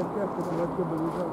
करके आपके समाज के बगीचा